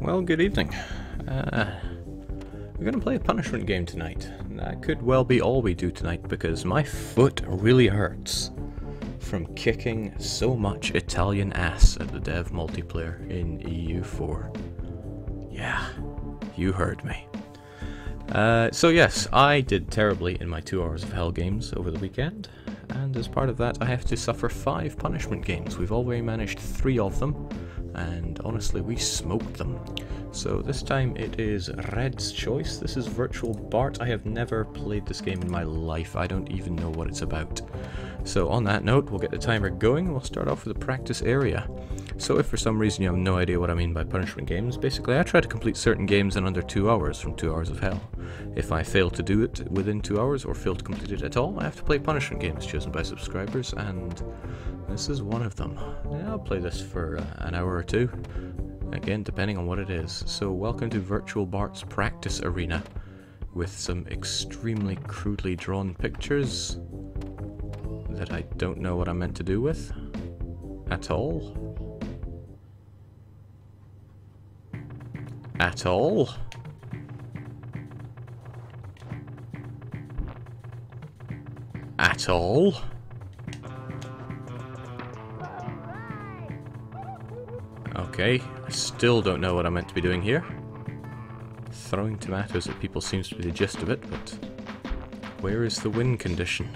Well, good evening. Uh, we're going to play a punishment game tonight. That could well be all we do tonight because my foot really hurts from kicking so much Italian ass at the dev multiplayer in EU4. Yeah, you heard me. Uh, so yes, I did terribly in my two hours of hell games over the weekend, and as part of that I have to suffer five punishment games. We've already managed three of them, and honestly we smoked them. So this time it is Red's choice. This is Virtual Bart. I have never played this game in my life. I don't even know what it's about. So on that note, we'll get the timer going we'll start off with the practice area. So if for some reason you have no idea what I mean by punishment games, basically I try to complete certain games in under two hours from two hours of hell. If I fail to do it within two hours or fail to complete it at all, I have to play punishment games chosen by subscribers and this is one of them. Yeah, I'll play this for uh, an hour or two. Again, depending on what it is. So welcome to Virtual Bart's practice arena with some extremely crudely drawn pictures that I don't know what I'm meant to do with at all. At all. At all. Okay, I still don't know what I'm meant to be doing here. Throwing tomatoes at people seems to be the gist of it, but where is the win condition?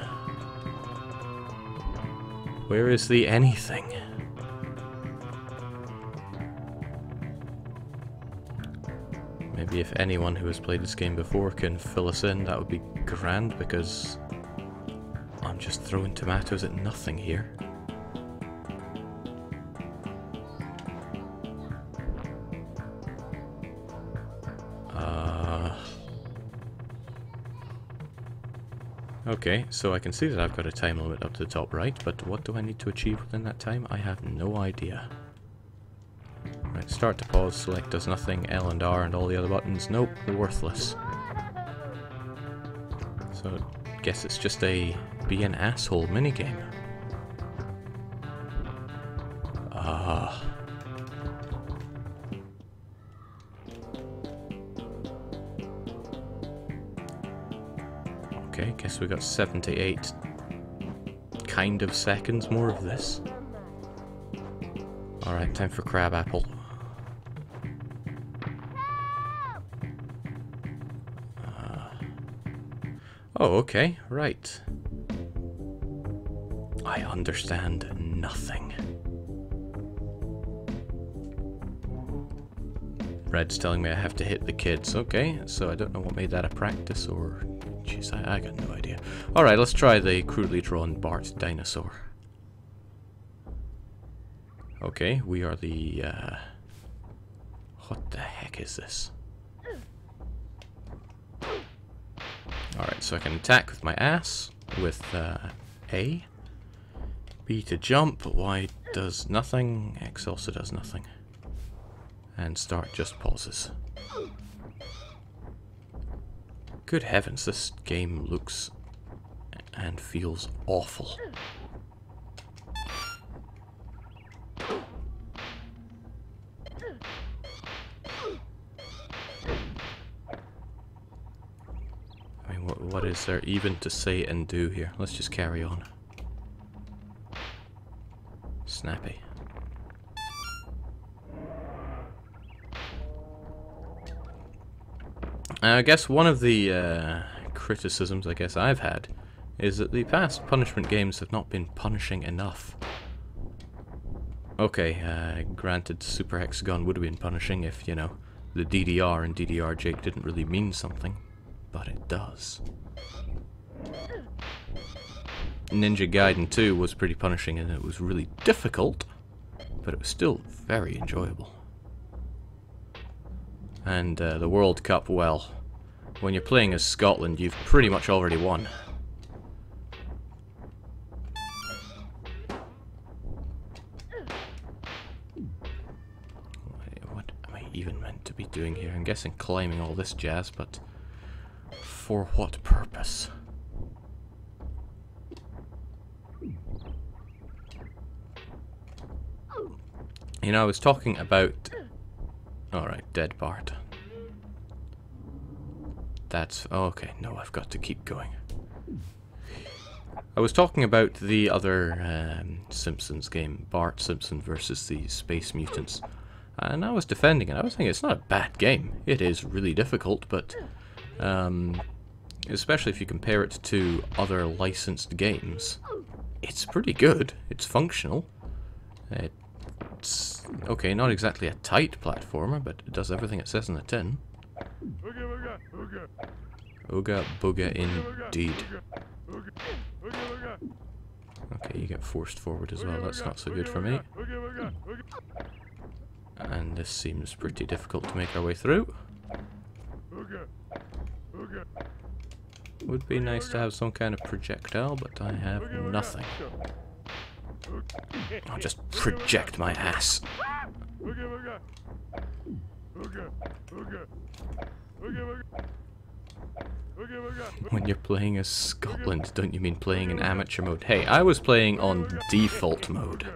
Where is the anything? Maybe if anyone who has played this game before can fill us in, that would be grand, because I'm just throwing tomatoes at nothing here. Uh... Okay, so I can see that I've got a time limit up to the top right, but what do I need to achieve within that time? I have no idea. Right, start to pause, select does nothing, L and R and all the other buttons, nope, they're worthless. So, guess it's just a be an asshole minigame. Ah. Okay, guess we got 78 kind of seconds more of this. Alright, time for crab apple. Oh, okay, right. I understand nothing. Red's telling me I have to hit the kids. Okay, so I don't know what made that a practice or... Jeez, I, I got no idea. Alright, let's try the crudely drawn Bart dinosaur. Okay, we are the... Uh... What the heck is this? Alright, so I can attack with my ass, with uh, A. B to jump, Y does nothing, X also does nothing. And start just pauses. Good heavens, this game looks and feels awful. I mean, what, is there even to say and do here? Let's just carry on. Snappy. I guess one of the uh, criticisms I guess I've had is that the past punishment games have not been punishing enough. Okay, uh, granted Super Hexagon would have been punishing if, you know, the DDR and DDR Jake didn't really mean something, but it does. Ninja Gaiden 2 was pretty punishing and it was really difficult, but it was still very enjoyable. And uh, the World Cup, well, when you're playing as Scotland, you've pretty much already won. What am I even meant to be doing here? I'm guessing climbing all this jazz, but for what purpose? You know, I was talking about Alright, dead Bart. That's... Oh, okay, no, I've got to keep going. I was talking about the other um, Simpsons game, Bart Simpson versus the Space Mutants. And I was defending it. I was saying it's not a bad game. It is really difficult, but um, especially if you compare it to other licensed games, it's pretty good. It's functional. It's okay, not exactly a tight platformer, but it does everything it says in the tin. Ooga booga indeed. Okay, you get forced forward as well. That's not so good for me. And this seems pretty difficult to make our way through. Would be nice to have some kind of projectile, but I have nothing. I'll just project my ass. When you're playing as Scotland, don't you mean playing in amateur mode? Hey, I was playing on default mode.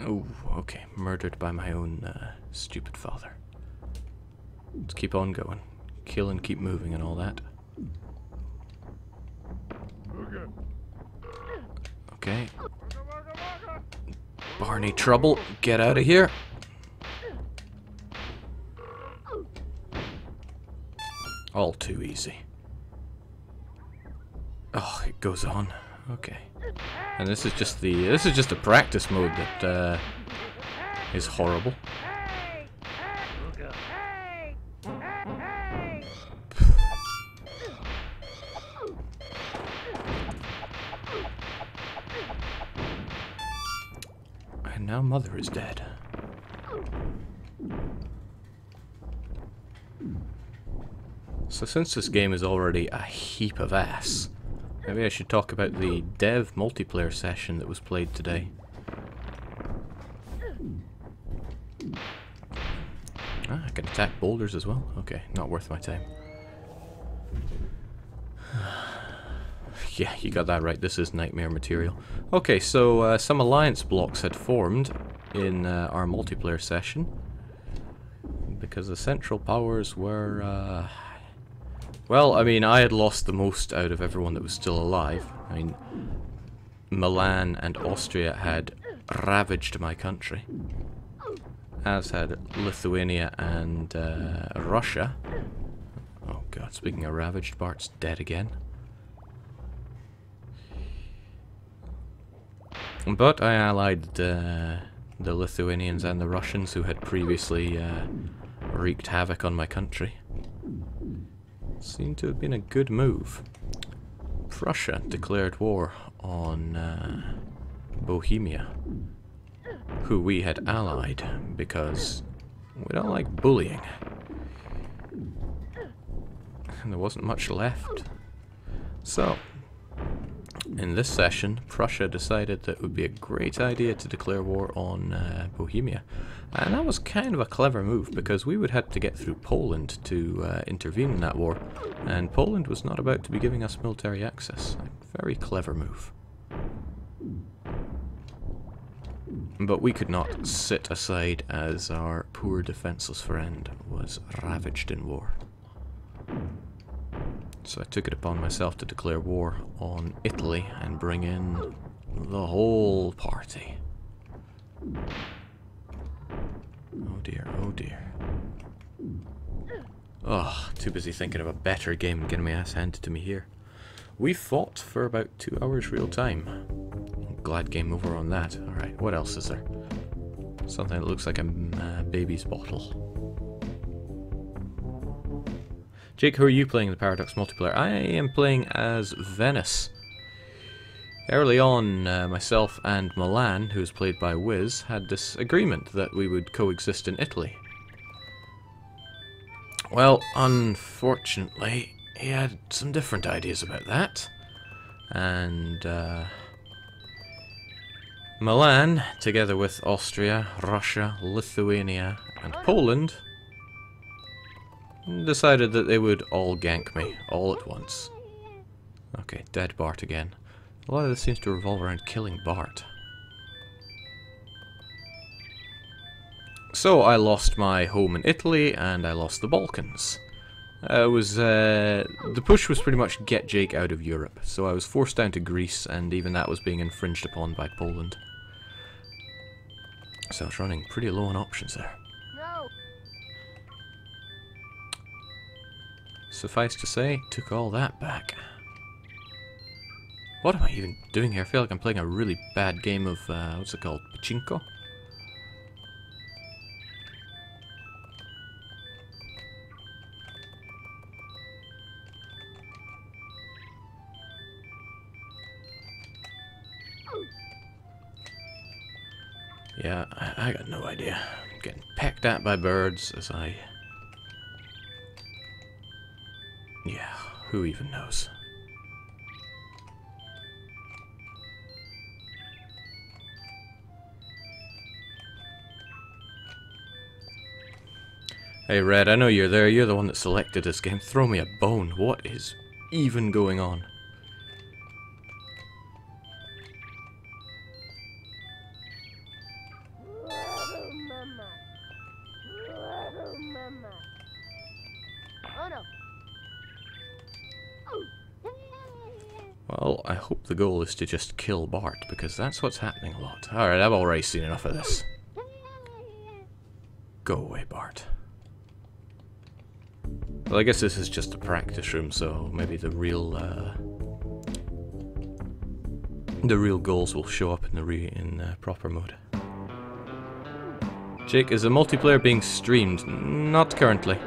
Oh, okay. Murdered by my own uh, stupid father. Let's keep on going. Kill and keep moving and all that. Okay. Barney Trouble, get out of here. All too easy. Oh, it goes on. Okay. And this is just the this is just a practice mode that uh, is horrible. Now mother is dead. So since this game is already a heap of ass, maybe I should talk about the dev multiplayer session that was played today. Ah, I can attack boulders as well? Okay, not worth my time. Yeah, you got that right, this is nightmare material. Okay, so uh, some alliance blocks had formed in uh, our multiplayer session because the Central Powers were uh, well, I mean, I had lost the most out of everyone that was still alive. I mean, Milan and Austria had ravaged my country, as had Lithuania and uh, Russia. Oh god, speaking of ravaged, Bart's dead again. But I allied uh, the Lithuanians and the Russians who had previously uh, wreaked havoc on my country. Seemed to have been a good move. Prussia declared war on uh, Bohemia, who we had allied because we don't like bullying. And there wasn't much left. So, in this session, Prussia decided that it would be a great idea to declare war on uh, Bohemia. And that was kind of a clever move, because we would have to get through Poland to uh, intervene in that war, and Poland was not about to be giving us military access. A very clever move. But we could not sit aside as our poor defenceless friend was ravaged in war. So I took it upon myself to declare war on Italy and bring in the whole party. Oh dear, oh dear. Oh, too busy thinking of a better game and getting my ass handed to me here. We fought for about two hours real time. Glad game over on that. Alright, what else is there? Something that looks like a uh, baby's bottle. Jake, who are you playing in the Paradox multiplayer? I am playing as Venice. Early on, uh, myself and Milan, who is played by Wiz, had this agreement that we would coexist in Italy. Well, unfortunately, he had some different ideas about that. And, uh, Milan, together with Austria, Russia, Lithuania, and Poland, decided that they would all gank me, all at once. Okay, dead Bart again. A lot of this seems to revolve around killing Bart. So I lost my home in Italy and I lost the Balkans. It was uh, the push was pretty much get Jake out of Europe, so I was forced down to Greece, and even that was being infringed upon by Poland. So I was running pretty low on options there. Suffice to say, took all that back. What am I even doing here? I feel like I'm playing a really bad game of, uh, what's it called, pachinko? Yeah, I, I got no idea. I'm getting pecked at by birds as I... Yeah, who even knows? Hey Red, I know you're there. You're the one that selected this game. Throw me a bone. What is even going on? Goal is to just kill Bart, because that's what's happening a lot. Alright, I've already seen enough of this. Go away, Bart. Well, I guess this is just a practice room, so maybe the real, uh, the real goals will show up in the re in uh, proper mode. Jake, is the multiplayer being streamed? Not currently.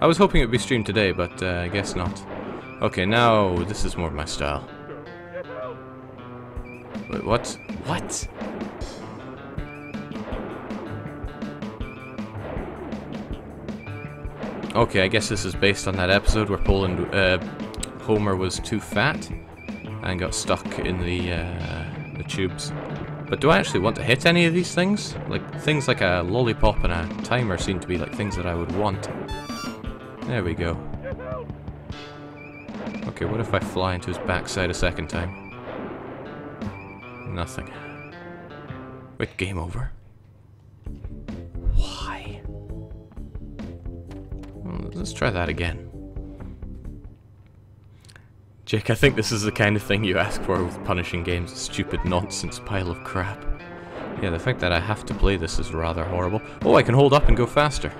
I was hoping it would be streamed today, but uh, I guess not. Okay, now this is more of my style. Wait, what? What? Okay, I guess this is based on that episode where Poland, uh, Homer was too fat and got stuck in the uh, the tubes. But do I actually want to hit any of these things? Like things like a lollipop and a timer seem to be like things that I would want. There we go. Okay, what if I fly into his backside a second time? Nothing. Wait, game over. Why? Let's try that again. Jake, I think this is the kind of thing you ask for with punishing games, a stupid nonsense pile of crap. Yeah, the fact that I have to play this is rather horrible. Oh, I can hold up and go faster.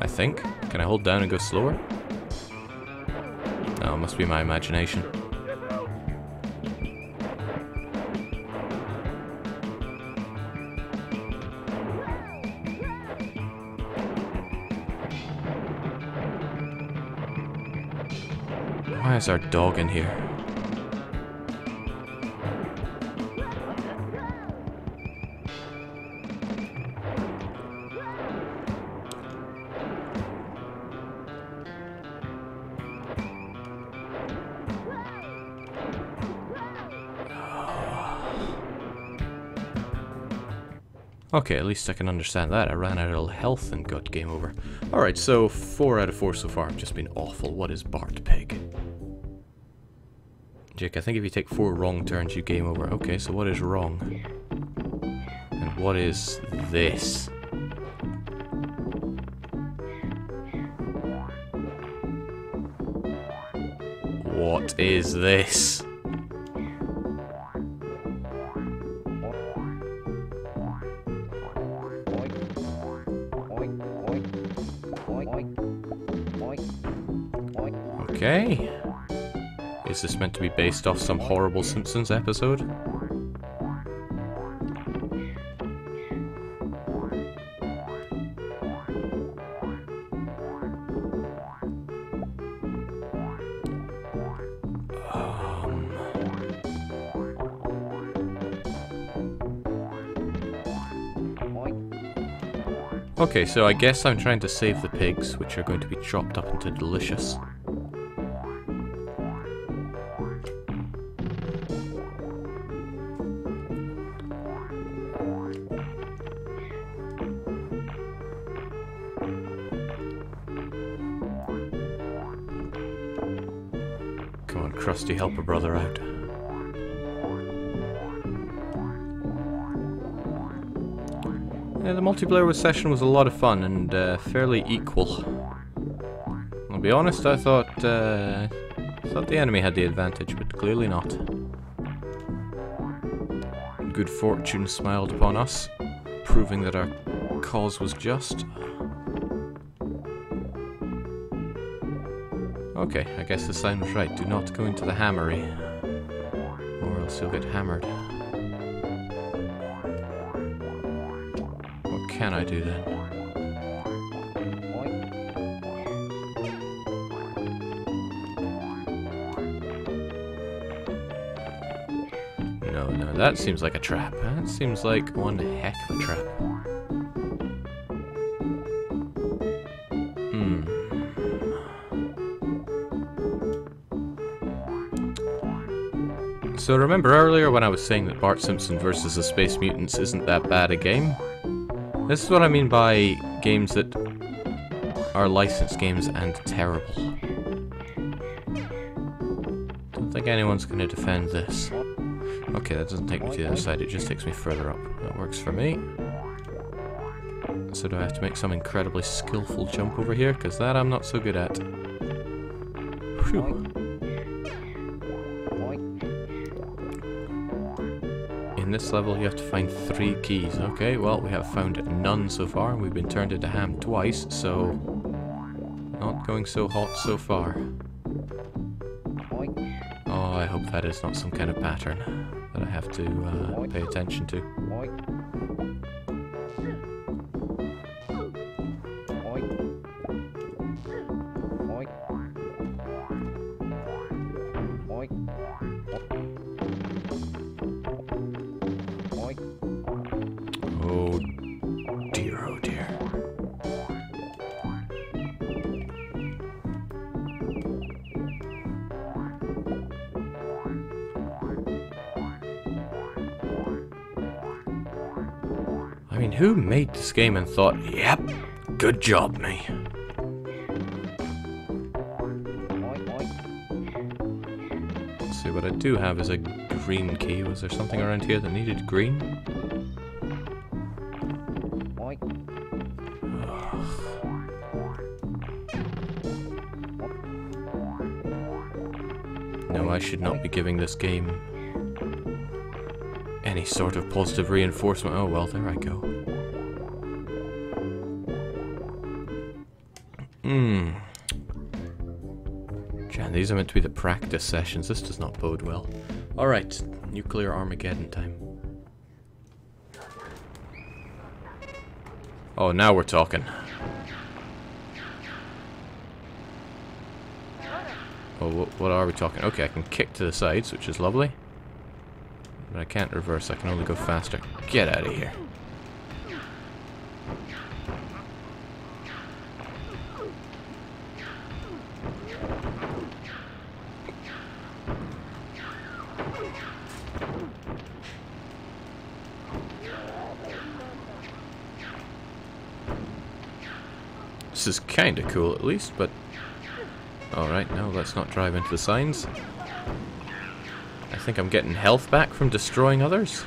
I think. Can I hold down and go slower? No, it must be my imagination. Is our dog in here? Okay, at least I can understand that. I ran out of health and got game over. Alright, so 4 out of 4 so far have just been awful. What is Bart? Jake, I think if you take 4 wrong turns, you game over. Okay, so what is wrong? And what is this? What is this? Meant to be based off some horrible Simpsons episode? Um. Okay, so I guess I'm trying to save the pigs, which are going to be chopped up into delicious. Come on, Krusty, help a brother out. Yeah, the multiplayer session was a lot of fun and uh, fairly equal. I'll be honest, I thought uh, thought the enemy had the advantage, but clearly not. Good fortune smiled upon us, proving that our cause was just. Okay, I guess the sign was right. Do not go into the hammery, or else you'll get hammered. What can I do then? No, no, that seems like a trap. That seems like one heck of a trap. So remember earlier when I was saying that Bart Simpson versus the Space Mutants isn't that bad a game? This is what I mean by games that are licensed games and terrible. Don't think anyone's going to defend this. Okay, that doesn't take me to the other side, it just takes me further up. That works for me. So do I have to make some incredibly skillful jump over here? Because that I'm not so good at. This level you have to find three keys. Okay, well we have found none so far and we've been turned into ham twice, so... Not going so hot so far. Oh, I hope that is not some kind of pattern that I have to uh, pay attention to. I mean, who made this game and thought, yep, good job, me? Let's see, what I do have is a green key. Was there something around here that needed green? No, I should not be giving this game any sort of positive reinforcement. Oh well, there I go. Hmm. Jan, these are meant to be the practice sessions. This does not bode well. Alright, nuclear Armageddon time. Oh, now we're talking. Oh, what are we talking? Okay, I can kick to the sides, which is lovely. But I can't reverse, I can only go faster. Get out of here. This is kinda cool at least, but... Alright, now let's not drive into the signs. I think I'm getting health back from destroying others.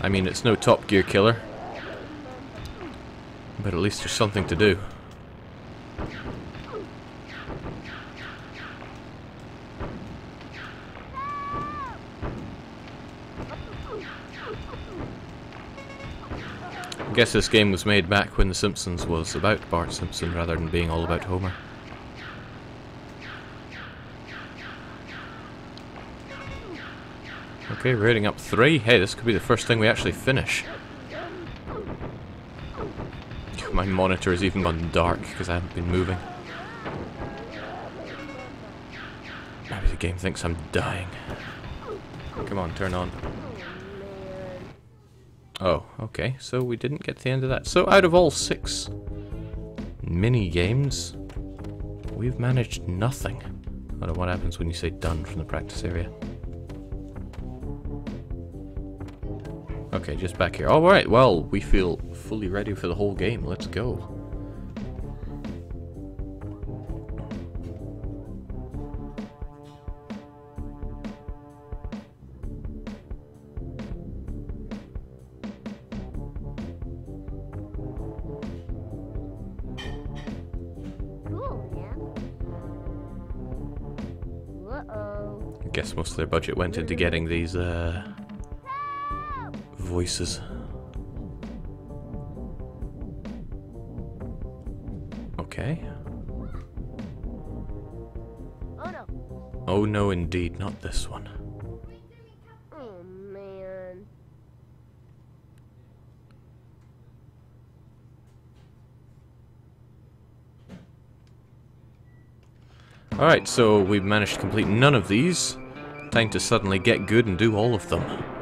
I mean, it's no Top Gear killer. But at least there's something to do. I guess this game was made back when The Simpsons was about Bart Simpson rather than being all about Homer. Okay, rating up three. Hey, this could be the first thing we actually finish. My monitor has even gone dark because I haven't been moving. Maybe the game thinks I'm dying. Come on, turn on. Oh, okay, so we didn't get to the end of that. So out of all six mini games, we've managed nothing. I don't know what happens when you say done from the practice area. Okay, just back here. Alright, well, we feel fully ready for the whole game. Let's go. I guess most of their budget went into getting these uh, voices. Okay. Oh no. Oh no, indeed, not this one. Oh man. Alright, so we've managed to complete none of these. Time to suddenly get good and do all of them.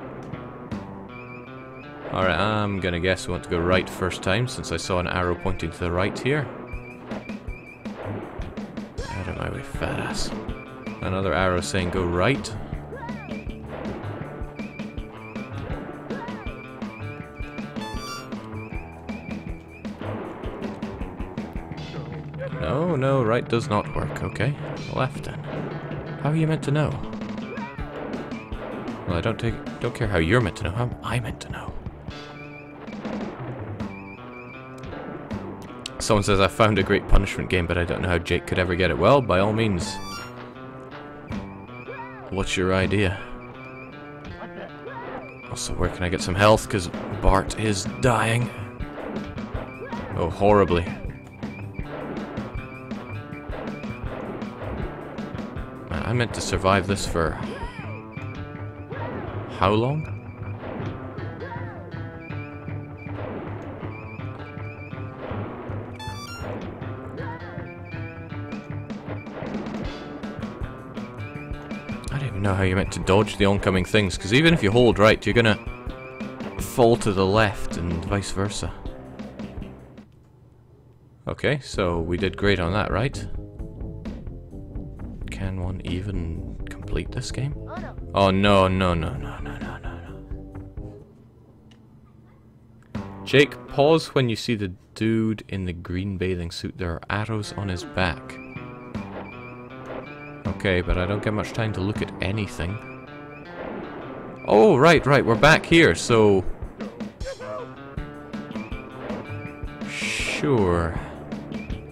Alright, I'm gonna guess we want to go right first time, since I saw an arrow pointing to the right here. Out of my way, fat ass. Another arrow saying go right. No, no, right does not work, okay. Left then. How are you meant to know? Well, I don't take don't care how you're meant to know, how am I meant to know? Someone says I found a great punishment game, but I don't know how Jake could ever get it. Well, by all means. What's your idea? Also, where can I get some health? Because Bart is dying. Oh, horribly. I meant to survive this for... How long? Know how you're meant to dodge the oncoming things, because even if you hold right, you're gonna fall to the left and vice versa. Okay, so we did great on that, right? Can one even complete this game? Oh no. Oh no, no, no, no, no, no, no, no. Jake, pause when you see the dude in the green bathing suit. There are arrows on his back. Okay, but I don't get much time to look at anything. Oh, right, right, we're back here, so... Sure.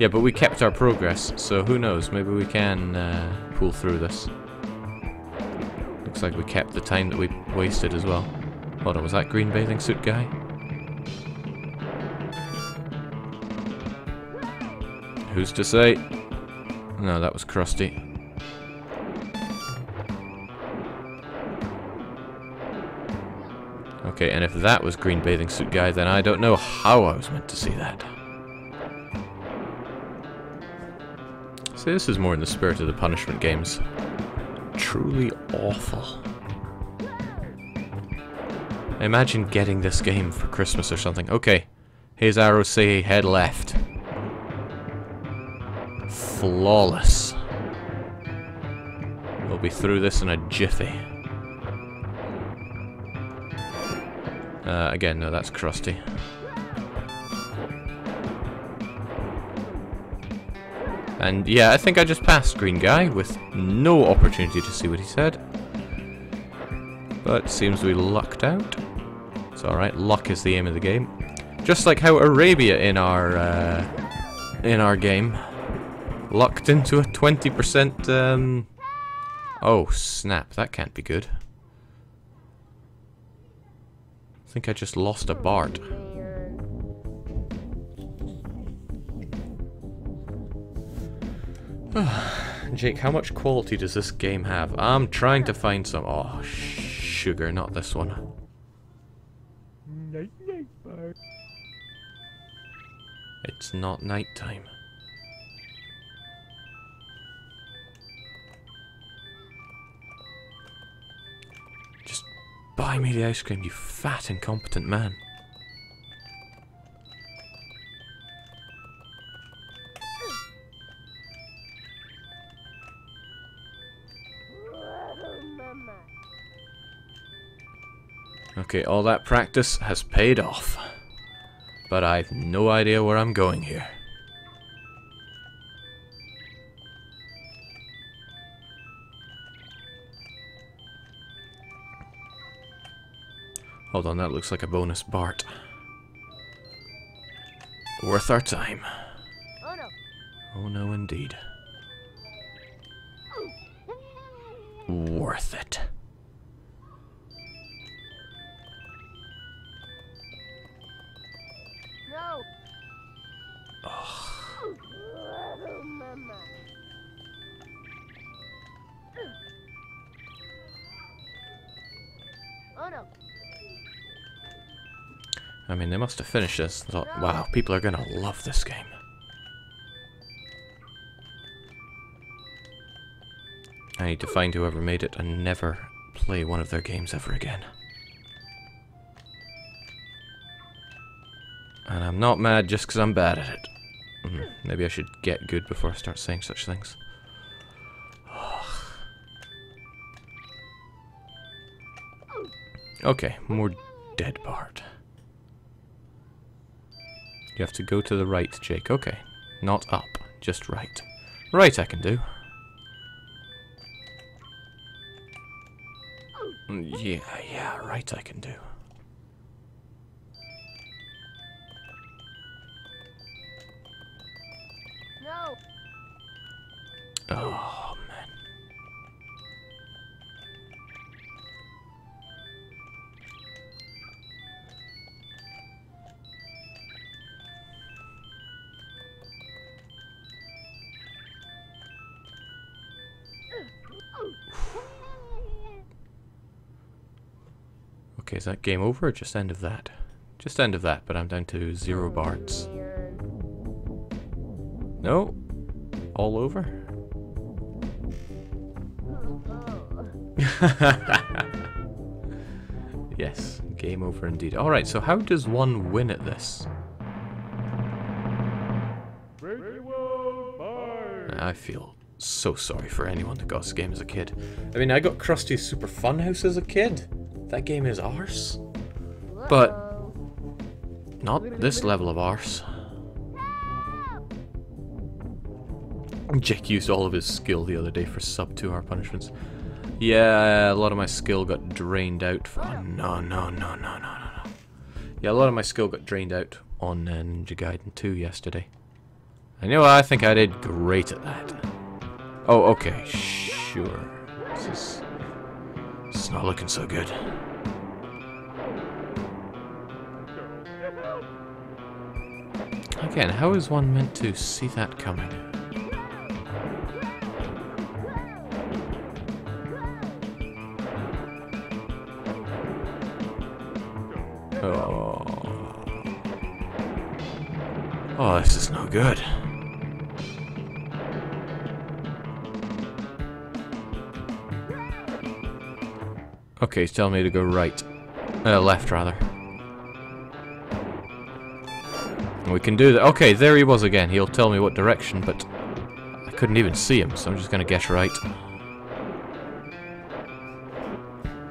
Yeah, but we kept our progress, so who knows, maybe we can uh, pull through this. Looks like we kept the time that we wasted as well. Hold on, was that green bathing suit guy? Who's to say? No, that was Krusty. Okay, and if that was green bathing suit guy, then I don't know how I was meant to see that. See, this is more in the spirit of the punishment games. Truly awful. Imagine getting this game for Christmas or something. Okay, his arrows say head left. Flawless. We'll be through this in a jiffy. Uh, again, no, that's Krusty. And yeah, I think I just passed Green Guy with no opportunity to see what he said. But seems we lucked out. It's alright, luck is the aim of the game. Just like how Arabia in our uh, in our game lucked into a 20% um Oh, snap, that can't be good. I think I just lost a Bart. Jake, how much quality does this game have? I'm trying to find some. Oh, sugar, not this one. It's not nighttime. Buy me the ice cream, you fat, incompetent man. Okay, all that practice has paid off. But I've no idea where I'm going here. Hold on, that looks like a bonus Bart. Worth our time. Oh no. Oh no, indeed. worth it. Must have finished this. Thought, wow, people are gonna love this game. I need to find whoever made it and never play one of their games ever again. And I'm not mad just because I'm bad at it. Mm, maybe I should get good before I start saying such things. okay, more dead Bart. You have to go to the right, Jake. Okay. Not up, just right. Right I can do. Mm, Yeah, yeah, right I can do. That game over just end of that? Just end of that, but I'm down to zero Barts. No? All over? yes, game over indeed. Alright, so how does one win at this? I feel so sorry for anyone that got this game as a kid. I mean, I got Krusty Super Fun House as a kid. That game is arse. But- Not this level of arse. Jake used all of his skill the other day for sub 2 hour punishments. Yeah, a lot of my skill got drained out. For, oh, no, no, no, no, no, no, no. Yeah, a lot of my skill got drained out on uh, Ninja Gaiden 2 yesterday. I know I think I did great at that. Oh, okay, sure. This is, is not looking so good. Again, how is one meant to see that coming? Oh. Oh, this is no good. Okay, he's telling me to go right. Uh, left, rather. We can do that. Okay, there he was again. He'll tell me what direction, but I couldn't even see him, so I'm just going to guess right.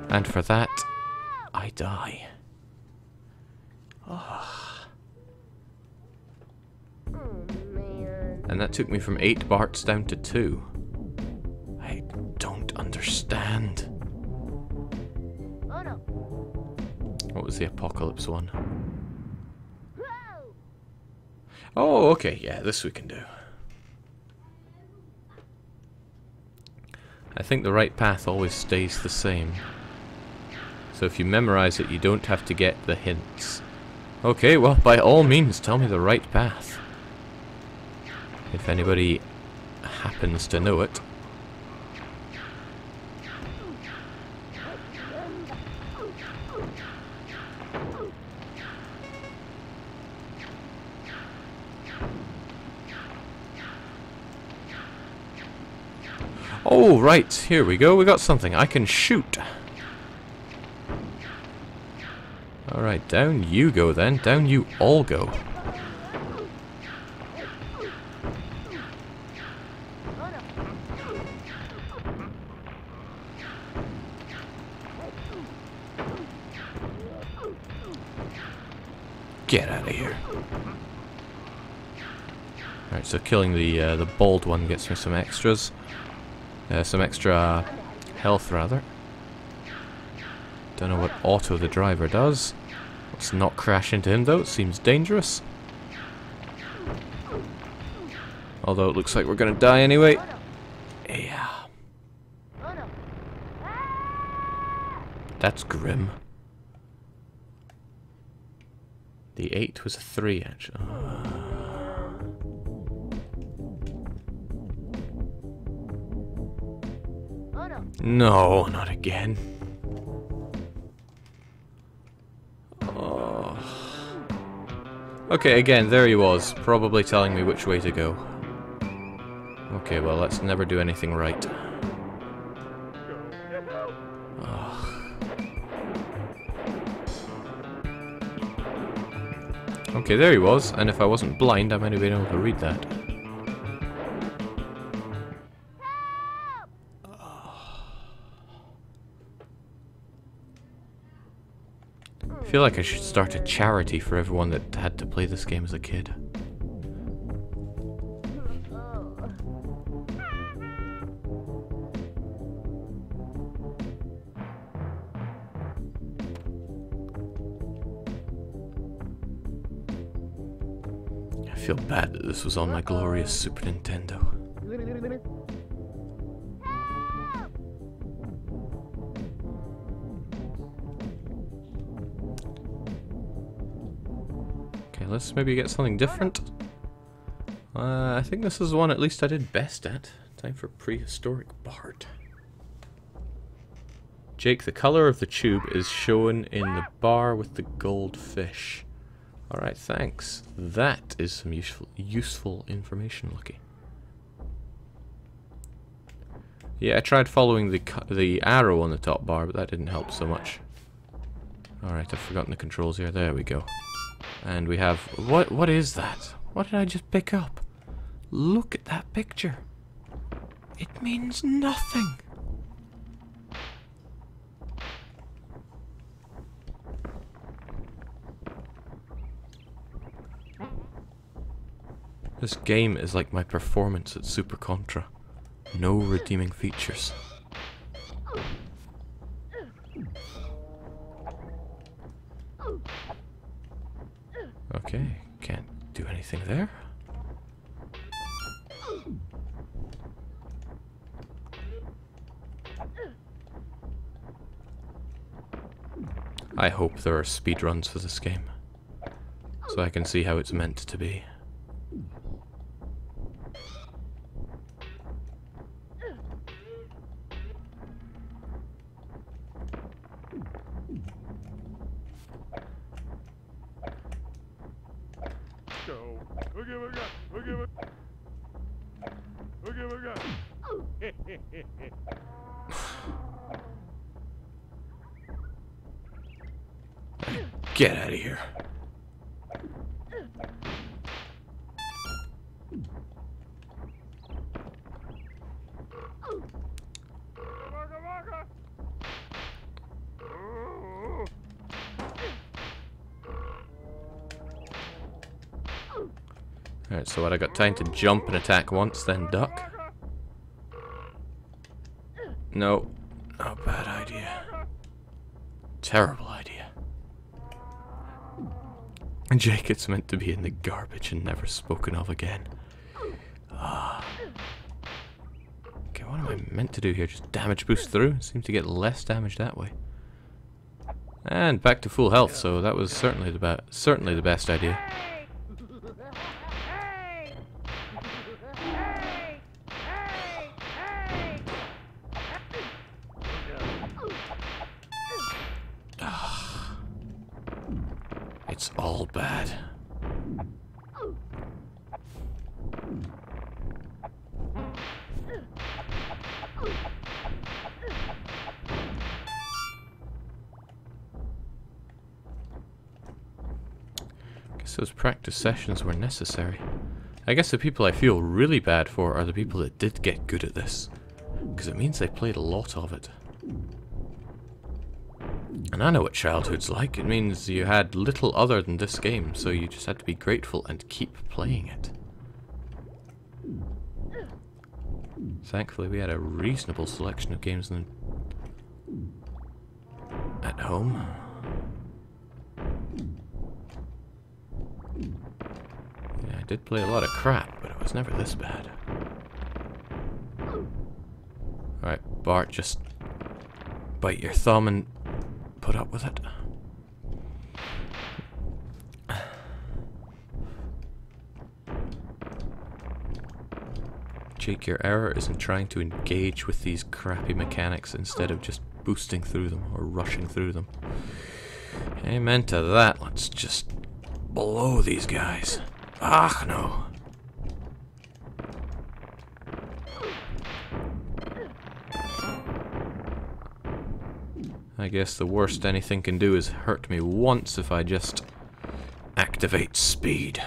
And for that, I die. Oh. And that took me from 8 Barts down to 2. I don't understand. Was the Apocalypse one? Oh, okay, yeah, this we can do. I think the right path always stays the same. So if you memorize it, you don't have to get the hints. Okay, well, by all means, tell me the right path. If anybody happens to know it. Oh, right, here we go, we got something. I can shoot. Alright, down you go then. Down you all go. Get out of here. Alright, so killing the uh, the bald one gets me some extras. Uh, some extra health, rather. Don't know what Otto the driver does. Let's not crash into him, though. It seems dangerous. Although it looks like we're going to die anyway. Yeah. That's grim. The 8 was a 3, actually. No. No, not again. Oh. Okay, again, there he was, probably telling me which way to go. Okay, well, let's never do anything right. Okay, there he was, and if I wasn't blind, I might have been able to read that. Feel like I should start a charity for everyone that had to play this game as a kid. I feel bad that this was on my glorious Super Nintendo. Let's maybe get something different. Uh, I think this is the one at least I did best at. Time for prehistoric Bart. Jake, the color of the tube is shown in the bar with the gold fish. Alright, thanks. That is some useful useful information, Lucky. Yeah, I tried following the the arrow on the top bar, but that didn't help so much. Alright, I've forgotten the controls here. There we go. And we have... What? What is that? What did I just pick up? Look at that picture. It means nothing. This game is like my performance at Super Contra. No redeeming features. There are speedruns for this game. So I can see how it's meant to be. go. Oogie booga, oogie booga. Oogie booga. Get out of here. Booga booga. Ooh. Time to jump and attack once, then duck? No. Oh, bad idea. Terrible idea. Jake, it's meant to be in the garbage and never spoken of again. Ah. Okay, what am I meant to do here? Just damage boost through? Seem to get less damage that way. And back to full health, so that was certainly the certainly the best idea. Hey! Hey! Hey! Hey! Hey! It's all bad. Guess those practice sessions were necessary. I guess the people I feel really bad for are the people that did get good at this. Because it means they played a lot of it. And I know what childhood's like. It means you had little other than this game, so you just had to be grateful and keep playing it. Thankfully, we had a reasonable selection of games at home. Did play a lot of crap, but it was never this bad. Alright, Bart, just bite your thumb and put up with it. Jake, your error is in trying to engage with these crappy mechanics instead of just boosting through them or rushing through them. Amen to that. Let's just blow these guys. Ah, no. I guess the worst anything can do is hurt me once if I just activate speed.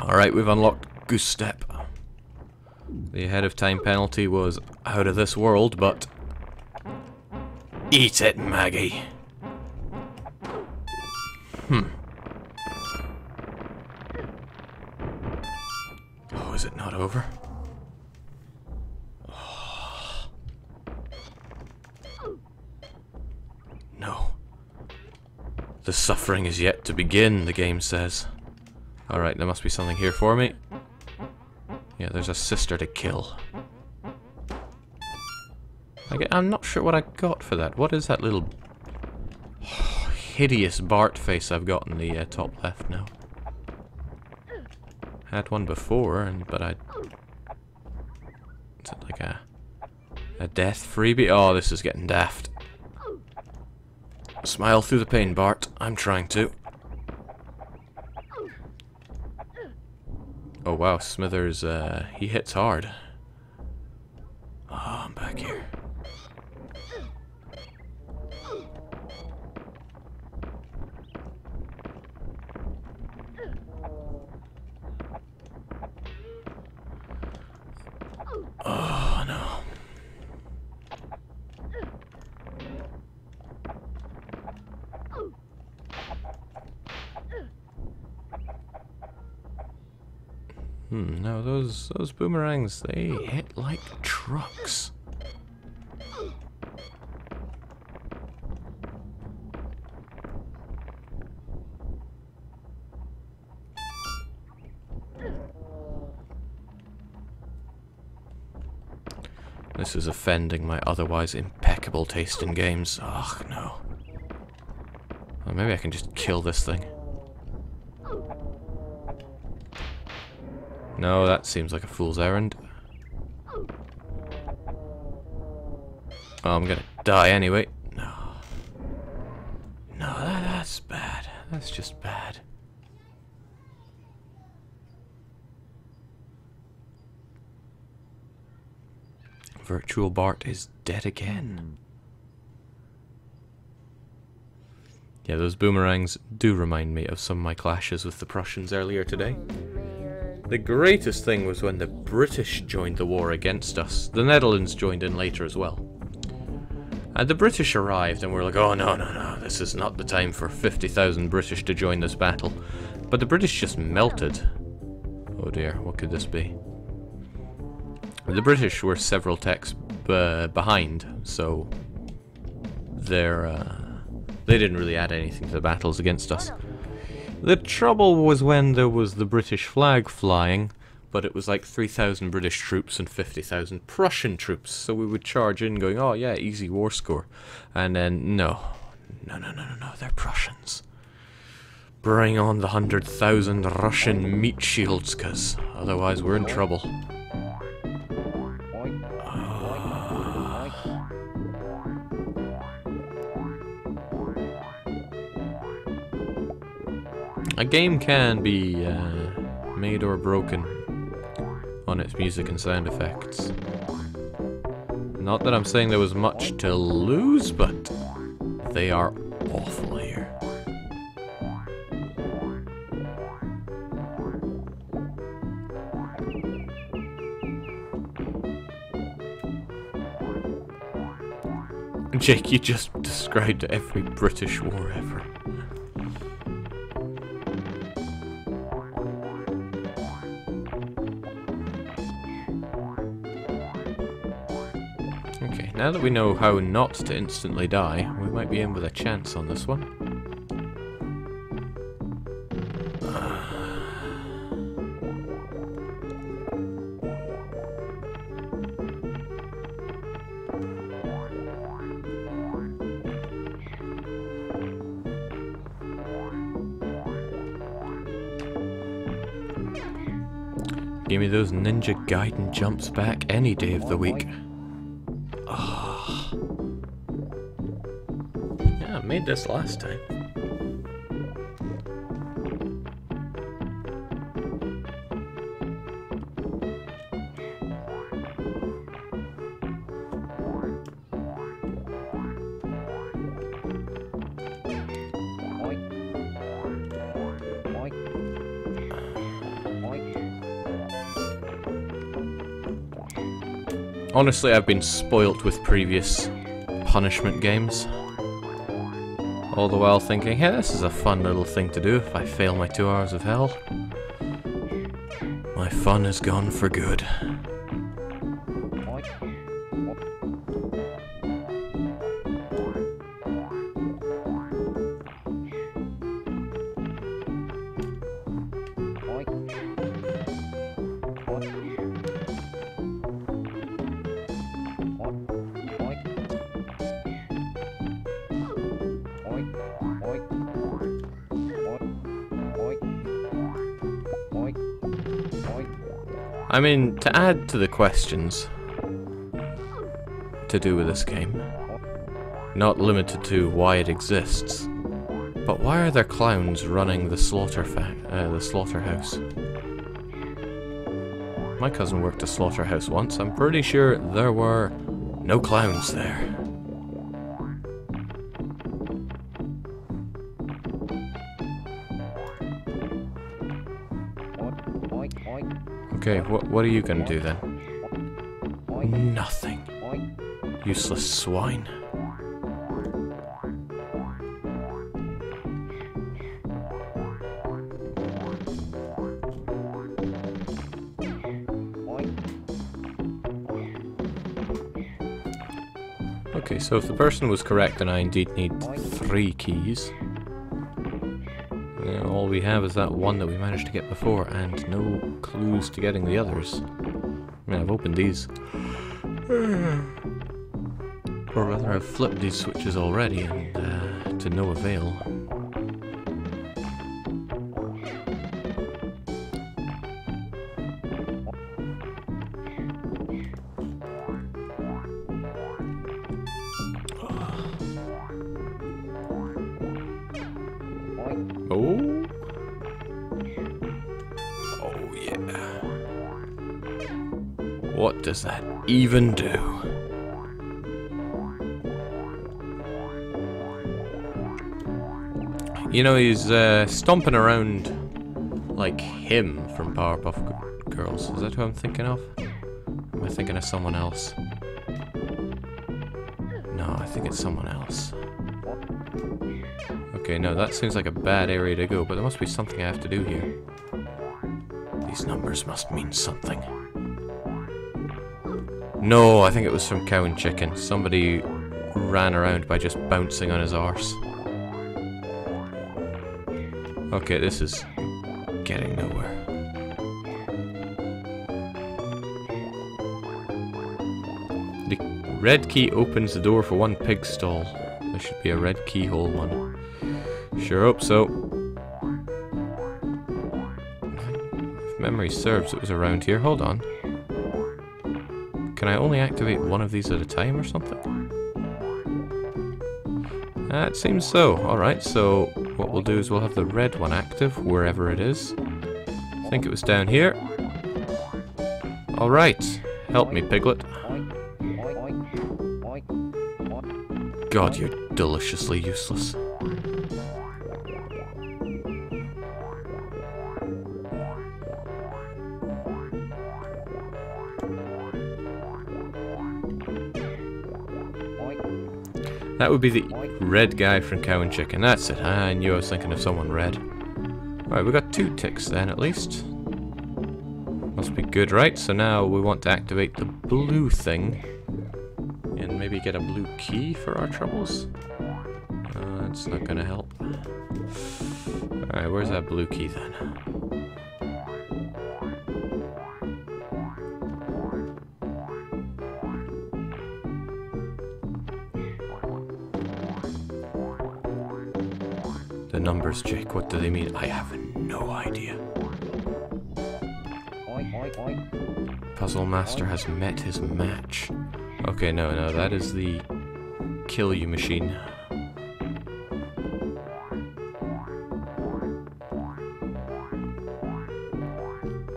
Alright, we've unlocked Goose Step. The ahead of time penalty was out of this world, but... Eat it, Maggie! Hmm. Oh, is it not over? No. The suffering is yet to begin, the game says. Alright, there must be something here for me. Yeah, there's a sister to kill. Get, I'm not sure what I got for that. What is that little hideous Bart face I've got in the uh, top left now? Had one before, and but I. Is it like a a death freebie? Oh, this is getting daft. Smile through the pain, Bart. I'm trying to. Oh wow, Smithers, uh, he hits hard. Those boomerangs, they hit like trucks. This is offending my otherwise impeccable taste in games. Ugh, no. Well, maybe I can just kill this thing. No, that seems like a fool's errand. Oh, I'm gonna die anyway. No. No, that, that's bad. That's just bad. Virtual Bart is dead again. Yeah, those boomerangs do remind me of some of my clashes with the Prussians earlier today. The greatest thing was when the British joined the war against us. The Netherlands joined in later as well. And the British arrived and we were like, oh no, no, no, this is not the time for 50,000 British to join this battle. But the British just melted. Oh dear, what could this be? The British were several techs behind, so they're, uh, they didn't really add anything to the battles against us. The trouble was when there was the British flag flying, but it was like 3,000 British troops and 50,000 Prussian troops, so we would charge in going, oh yeah, easy war score. And then, no, no, no, no, no, no, they're Prussians. Bring on the 100,000 Russian meat shields, cause otherwise we're in trouble. A game can be uh, made or broken on its music and sound effects. Not that I'm saying there was much to lose, but they are awful here. Jake, you just described every British war ever. Now that we know how not to instantly die, we might be in with a chance on this one. Give me those Ninja Gaiden jumps back any day of the week. Made this last time. Honestly, I've been spoilt with previous punishment games. All the while thinking, hey, this is a fun little thing to do if I fail my two hours of hell. My fun is gone for good. Mean, to add to the questions to do with this game, not limited to why it exists, but why are there clowns running the slaughter uh, the slaughterhouse? My cousin worked a slaughterhouse once. I'm pretty sure there were no clowns there. Okay, what what are you gonna do then? Nothing. Useless swine. Okay, so if the person was correct then I indeed need three keys, we have is that one that we managed to get before and no clues to getting the others. I mean, I've opened these. Or rather, I've flipped these switches already and uh, to no avail. Even do? You know, he's uh, stomping around like him from Powerpuff Girls. Is that who I'm thinking of? Am I thinking of someone else? No, I think it's someone else. Okay, no, that seems like a bad area to go, but there must be something I have to do here. These numbers must mean something. No, I think it was from Cow and Chicken. Somebody ran around by just bouncing on his arse. Okay, this is getting nowhere. The red key opens the door for one pig stall. There should be a red keyhole one. Sure hope so. If memory serves, it was around here. Hold on. Can I only activate one of these at a time or something? Uh, it seems so. Alright, so what we'll do is we'll have the red one active, wherever it is. I think it was down here. Alright. Help me, Piglet. God, you're deliciously useless. That would be the red guy from Cow and Chicken. That's it. I knew I was thinking of someone red. Alright, we got two ticks then at least. Must be good, right? So now we want to activate the blue thing. And maybe get a blue key for our troubles. Uh, that's not gonna help. Alright, where's that blue key then? Numbers, Jake, what do they mean? I have no idea. Puzzle Master has met his match. Okay, no, no, that is the kill you machine.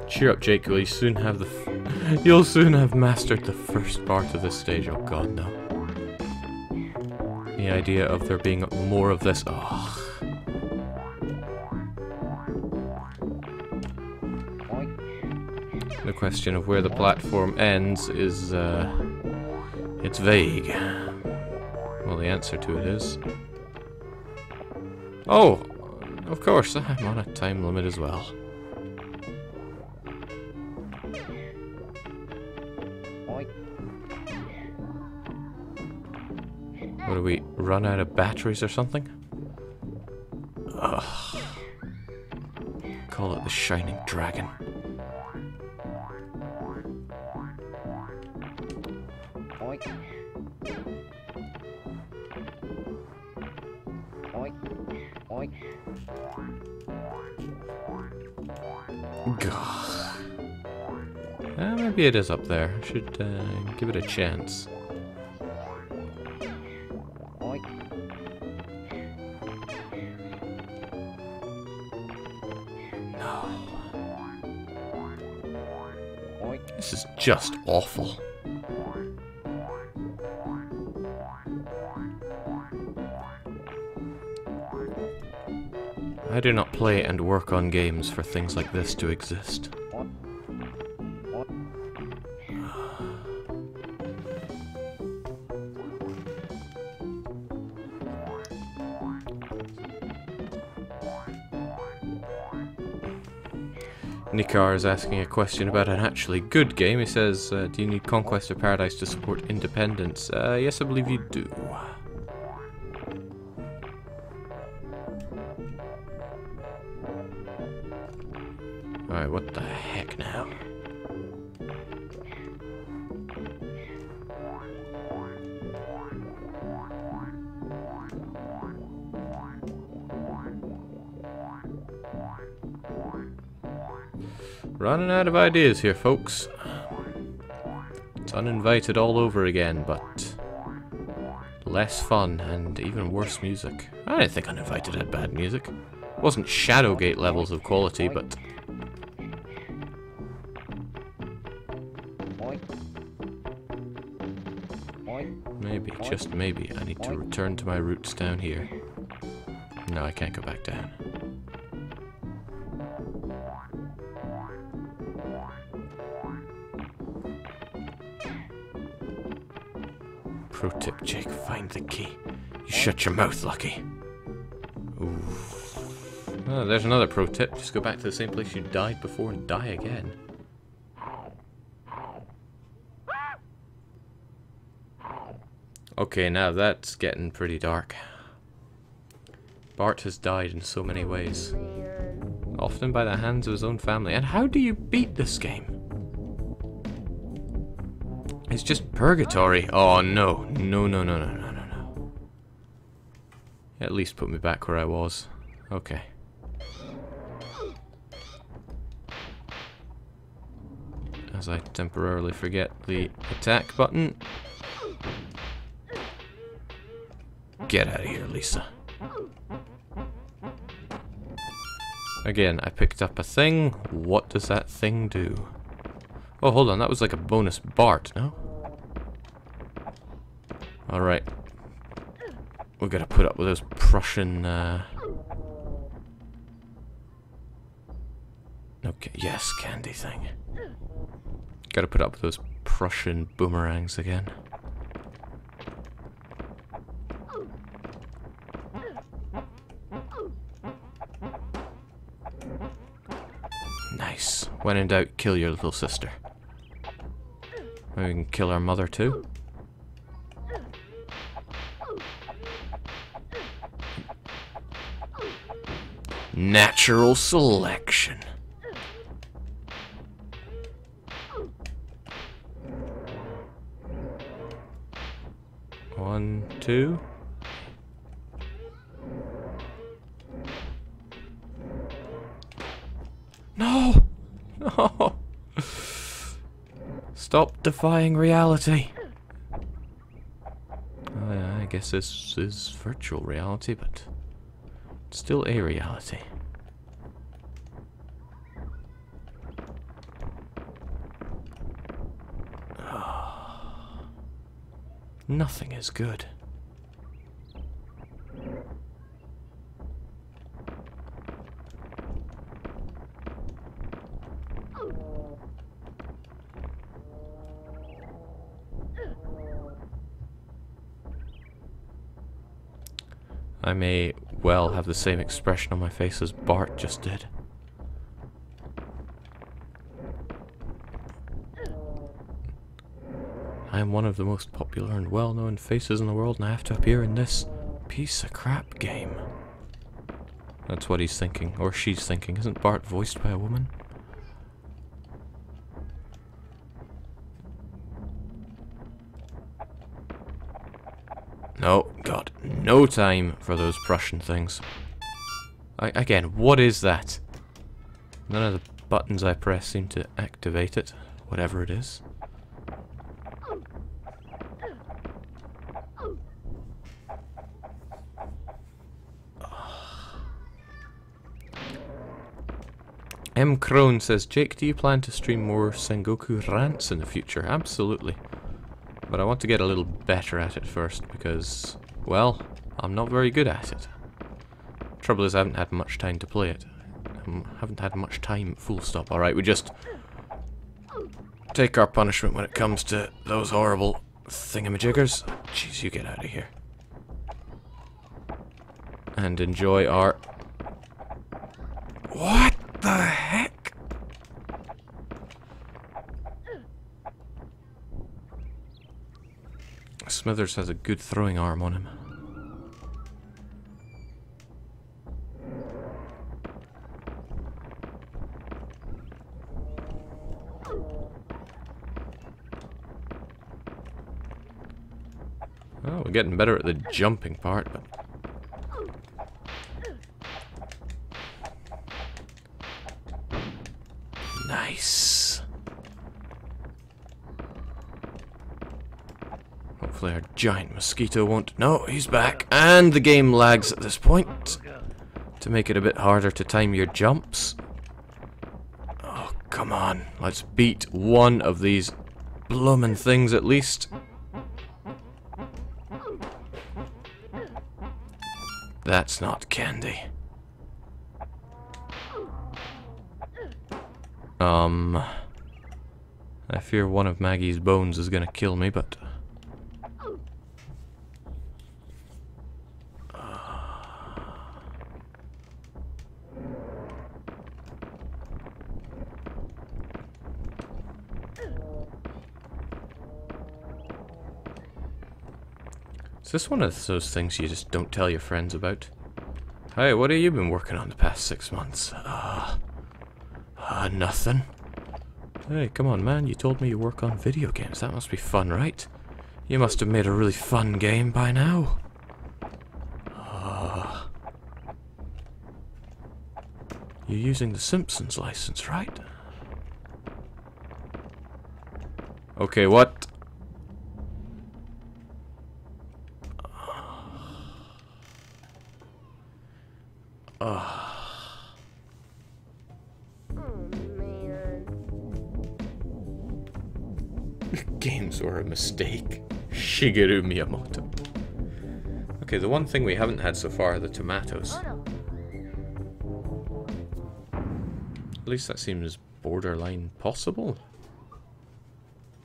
Cheer up, Jake. You'll soon have the. You'll soon have mastered the first part of this stage. Oh God, no. The idea of there being more of this. Oh. Question of where the platform ends is, uh, it's vague. Well, the answer to it is... Oh, of course, I'm on a time limit as well. What do we run out of batteries or something? Ugh. Call it the Shining Dragon. Maybe it is up there. I Should uh, give it a chance. No. This is just awful. I do not play and work on games for things like this to exist. Is asking a question about an actually good game. He says, uh, Do you need Conquest of Paradise to support independence? Uh, yes, I believe you do. Ideas here, folks. It's uninvited all over again, but less fun and even worse music. I didn't think uninvited had bad music. It wasn't Shadowgate levels of quality, but maybe, just maybe, I need to return to my roots down here. No, I can't go back down. Find the key. You shut your mouth, Lucky. Ooh. Oh, there's another pro tip. Just go back to the same place you died before and die again. Okay, now that's getting pretty dark. Bart has died in so many ways. Often by the hands of his own family. And how do you beat this game? It's just purgatory. Oh no. No, no, no, no, no, no, no. Least put me back where I was. Okay. As I temporarily forget the attack button. Get out of here, Lisa. Again, I picked up a thing. What does that thing do? Oh, hold on. That was like a bonus Bart, no? Alright. We're gonna put up with those Prussian, uh... Okay, yes, candy thing. Gotta put up with those Prussian boomerangs again. Nice. When in doubt, kill your little sister. Maybe we can kill our mother too. Natural selection. One, two. No! No! Stop defying reality. I, I guess this is virtual reality, but still a reality. Nothing is good. I may well have the same expression on my face as Bart just did. Am one of the most popular and well-known faces in the world and I have to appear in this piece of crap game. That's what he's thinking, or she's thinking. Isn't Bart voiced by a woman? No, God, no time for those Prussian things. I, again, what is that? None of the buttons I press seem to activate it, whatever it is. M. Crone says, Jake, do you plan to stream more Sengoku rants in the future? Absolutely. But I want to get a little better at it first because, well, I'm not very good at it. Trouble is I haven't had much time to play it. I haven't had much time, full stop. Alright, we just take our punishment when it comes to those horrible thingamajiggers. Jeez, you get out of here. And enjoy our... What the heck? Smithers has a good throwing arm on him. Oh, we're getting better at the jumping part, but... Nice. Giant mosquito won't... No, he's back. And the game lags at this point. To make it a bit harder to time your jumps. Oh, come on. Let's beat one of these bloomin' things at least. That's not candy. Um... I fear one of Maggie's bones is gonna kill me, but... this one of those things you just don't tell your friends about? Hey, what have you been working on the past six months? Uh, uh, nothing. Hey, come on, man. You told me you work on video games. That must be fun, right? You must have made a really fun game by now. Uh, you're using the Simpsons license, right? Okay, what? Mistake. Shigeru Miyamoto. Okay, the one thing we haven't had so far are the tomatoes. At least that seems borderline possible.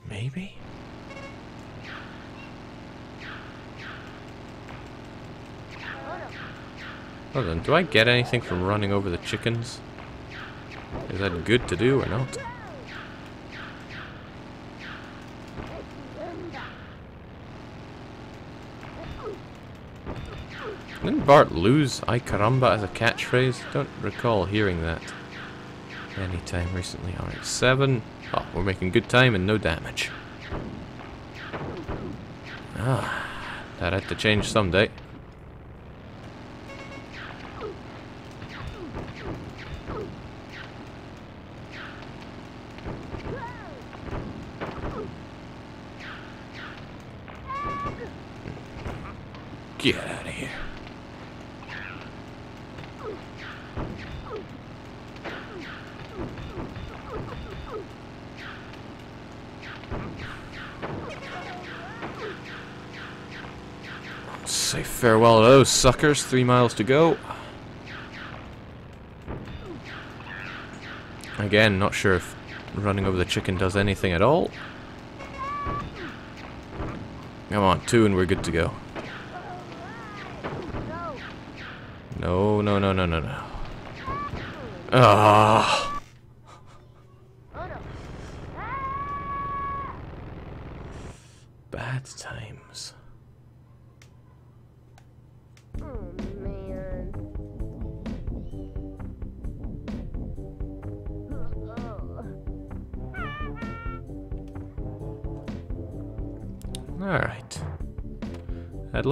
Maybe? Hold on, do I get anything from running over the chickens? Is that good to do or not? Didn't Bart lose Ay caramba as a catchphrase? Don't recall hearing that anytime recently. Alright, seven. Oh, we're making good time and no damage. Ah, that had to change someday. Get out of here. Say farewell to those suckers. Three miles to go. Again, not sure if running over the chicken does anything at all. Come on, two and we're good to go. No. No, no, no, no, no. Ah,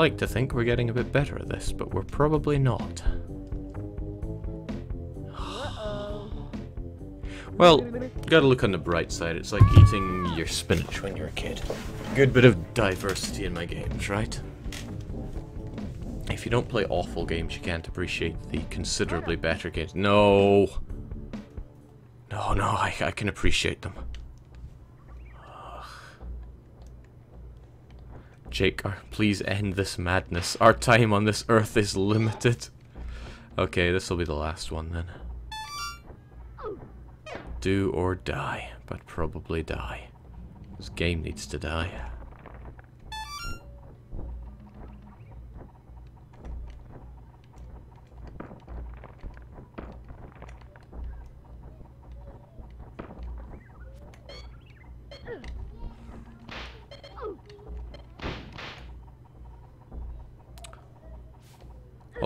like to think we're getting a bit better at this, but we're probably not. Well, gotta look on the bright side. It's like eating your spinach when you're a kid. Good bit of diversity in my games, right? If you don't play awful games, you can't appreciate the considerably better games. No! No, no, I, I can appreciate them. Jake, uh, please end this madness. Our time on this earth is limited. Okay, this will be the last one then. Do or die, but probably die. This game needs to die.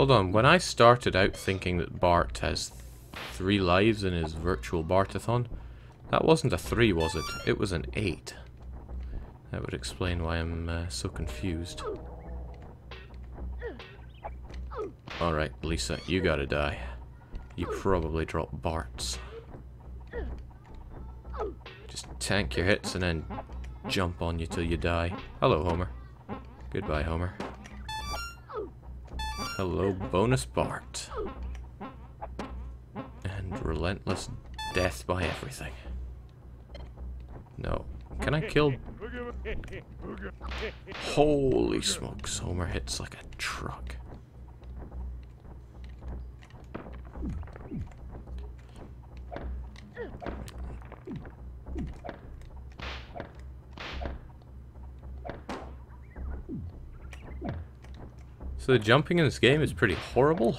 Hold on, when I started out thinking that Bart has three lives in his virtual Bartathon, that wasn't a three, was it? It was an eight. That would explain why I'm uh, so confused. Alright, Lisa, you gotta die. You probably dropped Bart's. Just tank your hits and then jump on you till you die. Hello, Homer. Goodbye, Homer. Hello, bonus Bart. And relentless death by everything. No. Can I kill... Holy smokes, Homer hits like a truck. So the jumping in this game is pretty horrible.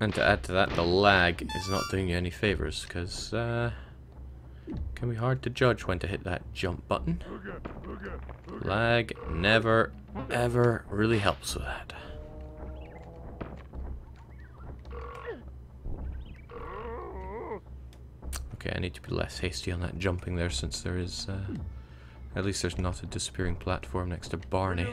And to add to that, the lag is not doing you any favors, because, uh, can be hard to judge when to hit that jump button. Lag never, ever really helps with that. Okay, I need to be less hasty on that jumping there, since there is, uh, at least there's not a disappearing platform next to Barney.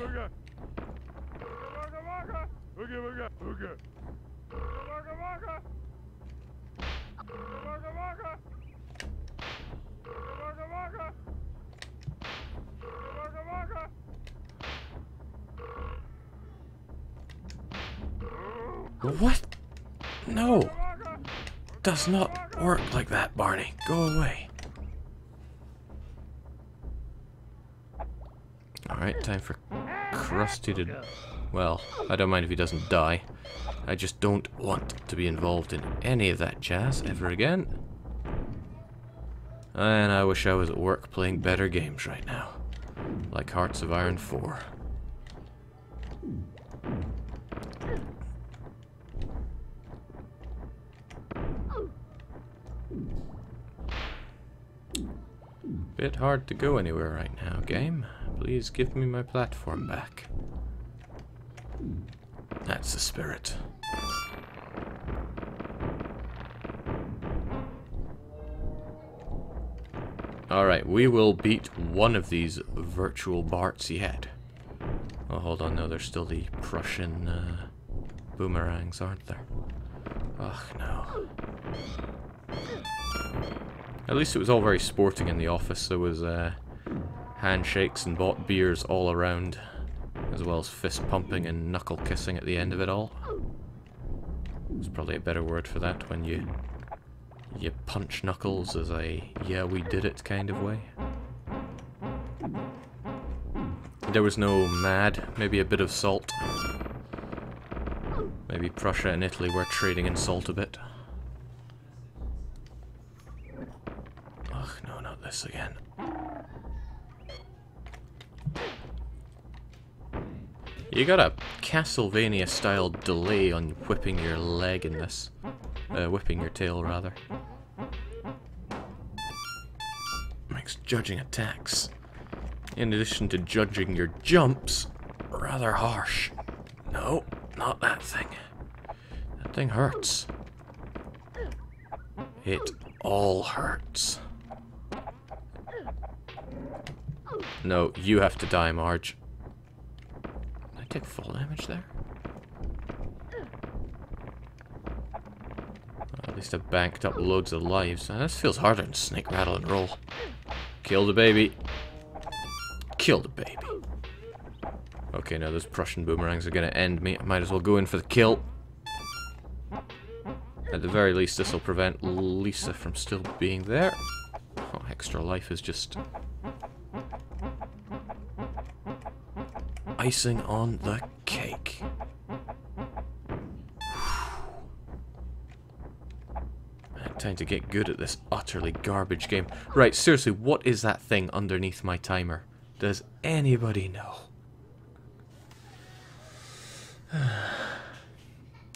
What? No. Does not work like that, Barney. Go away. Alright, time for Krusty to... Well, I don't mind if he doesn't die. I just don't want to be involved in any of that jazz ever again. And I wish I was at work playing better games right now. Like Hearts of Iron 4. Bit hard to go anywhere right now, game. Please give me my platform back. That's the spirit. Alright, we will beat one of these virtual Barts yet. Oh, hold on, no, there's still the Prussian uh, boomerangs, aren't there? Ugh, no. At least it was all very sporting in the office. There was uh, handshakes and bought beers all around. As well as fist pumping and knuckle kissing at the end of it all. There's probably a better word for that when you you punch knuckles as a yeah we did it kind of way. There was no mad, maybe a bit of salt. Maybe Prussia and Italy were trading in salt a bit. Ugh, no, not this again. You got a Castlevania style delay on whipping your leg in this. Uh, whipping your tail, rather. Makes judging attacks, in addition to judging your jumps, rather harsh. No, not that thing. That thing hurts. It all hurts. No, you have to die, Marge. Take full damage there? At least I banked up loads of lives. Uh, this feels harder than Snake Rattle and Roll. Kill the baby. Kill the baby. Okay, now those Prussian boomerangs are going to end me. I might as well go in for the kill. At the very least, this will prevent Lisa from still being there. Oh, extra life is just... Icing on the cake. Time to get good at this utterly garbage game. Right, seriously, what is that thing underneath my timer? Does anybody know?